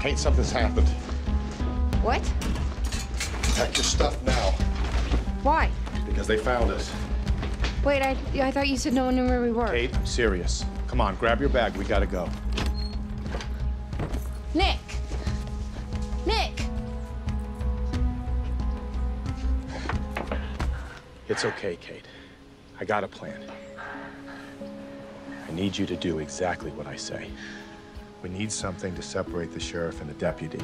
Kate, something's happened. What? Pack your stuff now, Why? because they found us. Wait, I, I thought you said no one knew where we were. Kate, I'm serious. Come on, grab your bag. We gotta go. Nick! Nick! It's okay, Kate. I got a plan. I need you to do exactly what I say. We need something to separate the sheriff and the deputy.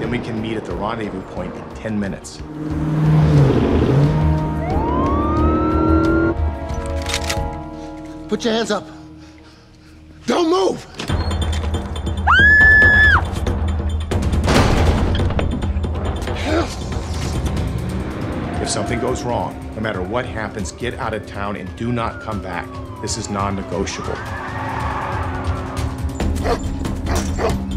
Then we can meet at the rendezvous point in 10 minutes. Put your hands up. Don't move! If something goes wrong, no matter what happens, get out of town and do not come back. This is non Oh, oh, oh, oh.